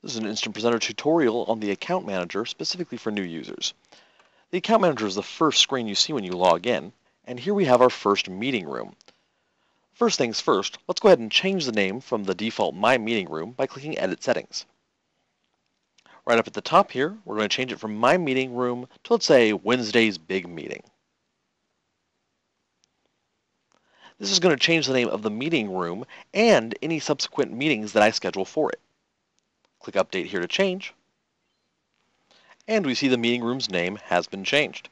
This is an Instant Presenter tutorial on the Account Manager specifically for new users. The Account Manager is the first screen you see when you log in, and here we have our first meeting room. First things first, let's go ahead and change the name from the default My Meeting Room by clicking Edit Settings. Right up at the top here, we're going to change it from My Meeting Room to let's say Wednesday's Big Meeting. This is going to change the name of the meeting room and any subsequent meetings that I schedule for it. Click Update here to change. And we see the meeting room's name has been changed.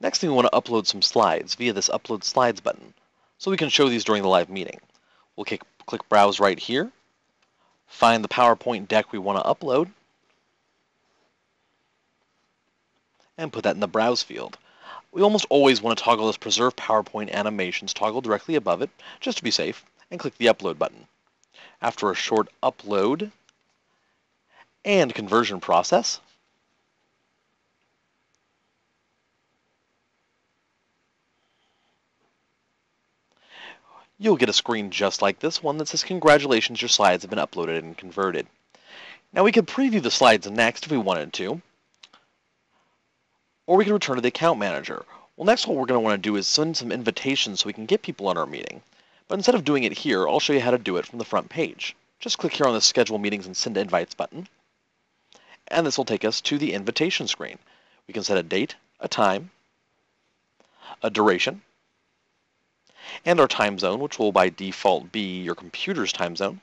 Next thing we want to upload some slides via this Upload Slides button, so we can show these during the live meeting. We'll click, click Browse right here, find the PowerPoint deck we want to upload, and put that in the Browse field. We almost always want to toggle this Preserve PowerPoint Animations toggle directly above it, just to be safe, and click the Upload button. After a short upload and conversion process, you'll get a screen just like this one that says congratulations your slides have been uploaded and converted. Now we could preview the slides next if we wanted to, or we could return to the account manager. Well, next what we're going to want to do is send some invitations so we can get people on our meeting. But instead of doing it here, I'll show you how to do it from the front page. Just click here on the Schedule Meetings and Send Invites button. And this will take us to the invitation screen. We can set a date, a time, a duration, and our time zone, which will by default be your computer's time zone.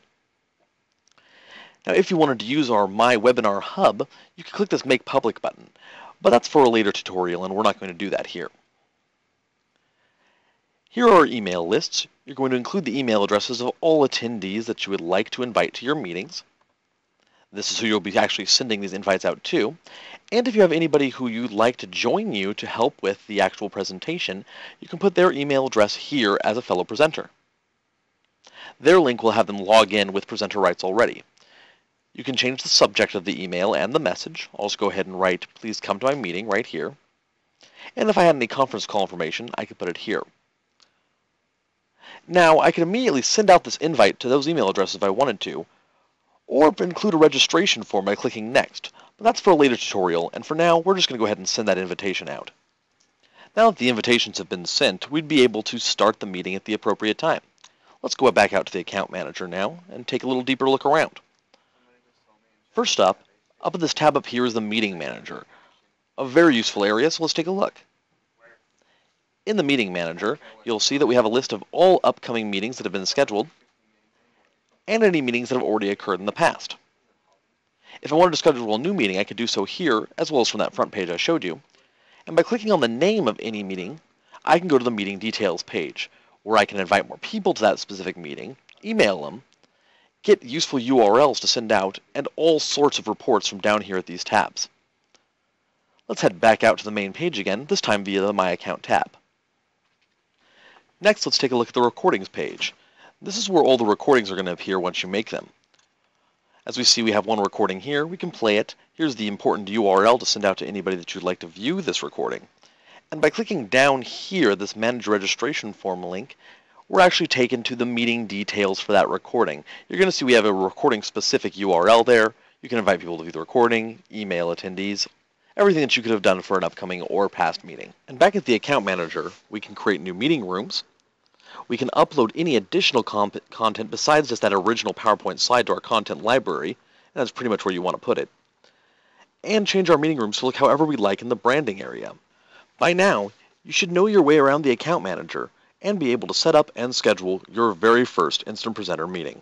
Now, if you wanted to use our My Webinar Hub, you could click this Make Public button. But that's for a later tutorial, and we're not going to do that here. Here are our email lists. You're going to include the email addresses of all attendees that you would like to invite to your meetings. This is who you'll be actually sending these invites out to. And if you have anybody who you'd like to join you to help with the actual presentation, you can put their email address here as a fellow presenter. Their link will have them log in with presenter rights already. You can change the subject of the email and the message. I'll just go ahead and write, please come to my meeting right here. And if I had any conference call information, I could put it here. Now, I can immediately send out this invite to those email addresses if I wanted to, or include a registration form by clicking Next. But that's for a later tutorial, and for now, we're just going to go ahead and send that invitation out. Now that the invitations have been sent, we'd be able to start the meeting at the appropriate time. Let's go back out to the account manager now and take a little deeper look around. First up, up at this tab up here is the Meeting Manager. A very useful area, so let's take a look. In the Meeting Manager, you'll see that we have a list of all upcoming meetings that have been scheduled and any meetings that have already occurred in the past. If I wanted to schedule a new meeting, I could do so here, as well as from that front page I showed you. And by clicking on the name of any meeting, I can go to the Meeting Details page, where I can invite more people to that specific meeting, email them, get useful URLs to send out, and all sorts of reports from down here at these tabs. Let's head back out to the main page again, this time via the My Account tab. Next, let's take a look at the Recordings page. This is where all the recordings are going to appear once you make them. As we see, we have one recording here. We can play it. Here's the important URL to send out to anybody that you'd like to view this recording. And by clicking down here, this Manage Registration Form link, we're actually taken to the meeting details for that recording. You're going to see we have a recording specific URL there. You can invite people to view the recording, email attendees, everything that you could have done for an upcoming or past meeting. And back at the account manager, we can create new meeting rooms. We can upload any additional content besides just that original PowerPoint slide to our content library, and that's pretty much where you want to put it. And change our meeting rooms to look however we like in the branding area. By now, you should know your way around the account manager and be able to set up and schedule your very first Instant Presenter meeting.